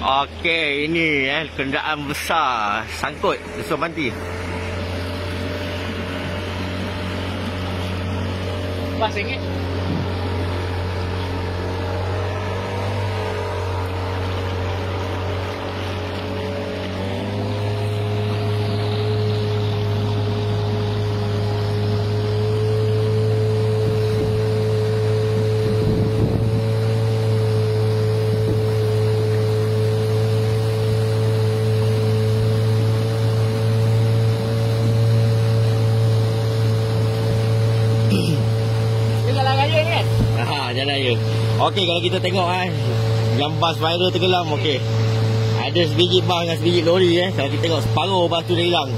Okey, ini eh kenderaan besar sangkut Yusof Banti. Pas ringgit. Kan? Ha, jalan raya. Okey, kalau kita tengok eh yang bas viral tenggelam okey. Ada sebiji bas dengan sebiji lori eh. Kalau kita tengok separuh bas tu dah hilang.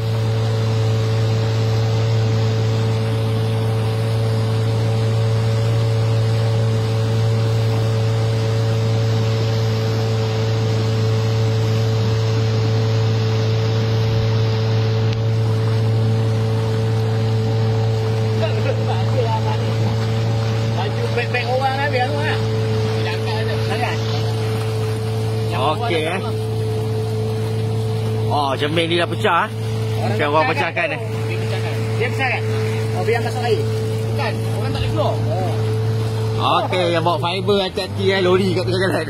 Baju beg-beg orang kan biar tu kan? Dia angkat ada sangat. Okey, eh. Oh, cermin ni dah pecah. eh. Macam orang pecahkan eh. Dia pecahkan. Dia pecahkan. Oh, biar masuk air. Bukan, orang tak boleh keluar. Oh. Okey, yang bawa fiber hati-hati eh lori kat tengah jalan.